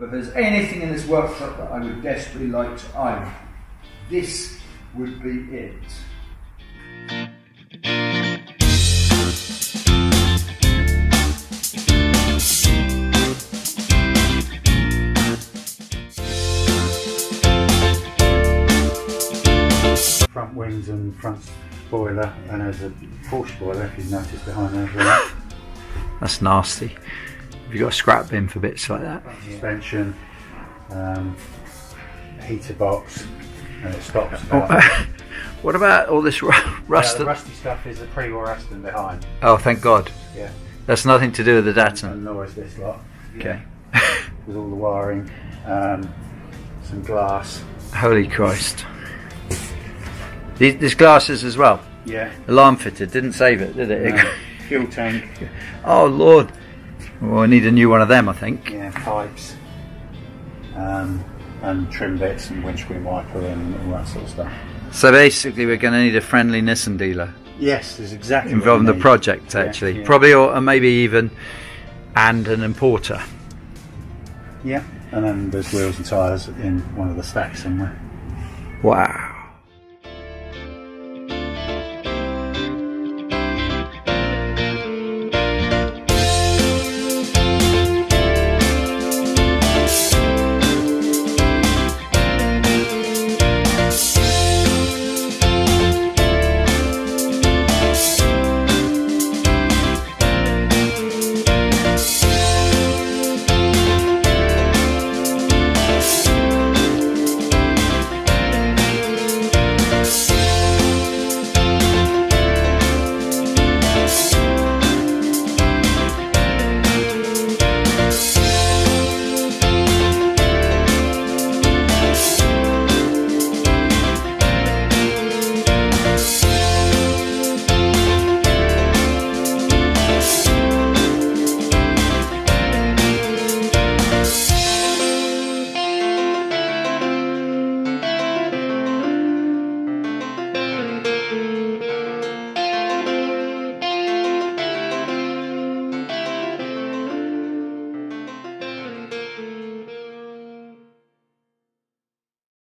But if there's anything in this workshop that I would desperately like to own, this would be it. Front wings and front spoiler, and there's a Porsche spoiler if you've noticed behind there. That's nasty. Have you got a scrap bin for bits like that? Suspension, um, heater box, and it stops. Oh, about- what about all this ru- Yeah, rust? the rusty stuff is the pre-war Aston behind. oh, thank God. Yeah. That's nothing to do with the Datsun. And nor is this lot. Okay. With all the wiring, um, some glass. Holy Christ. These, there's glasses as well. Yeah. Alarm fitted. Didn't save it, did it? No. Fuel tank. oh, Lord. Well, I need a new one of them, I think. Yeah, pipes. Um, and trim bits and windscreen wiper and all that sort of stuff. So basically, we're going to need a friendly Nissan dealer Yes, there's exactly involved in the need. project, Yeah, actually. yeah. Probably, or, or maybe even, and an importer. Yeah, and then there's wheels and tyres in one of the stacks somewhere. Wow.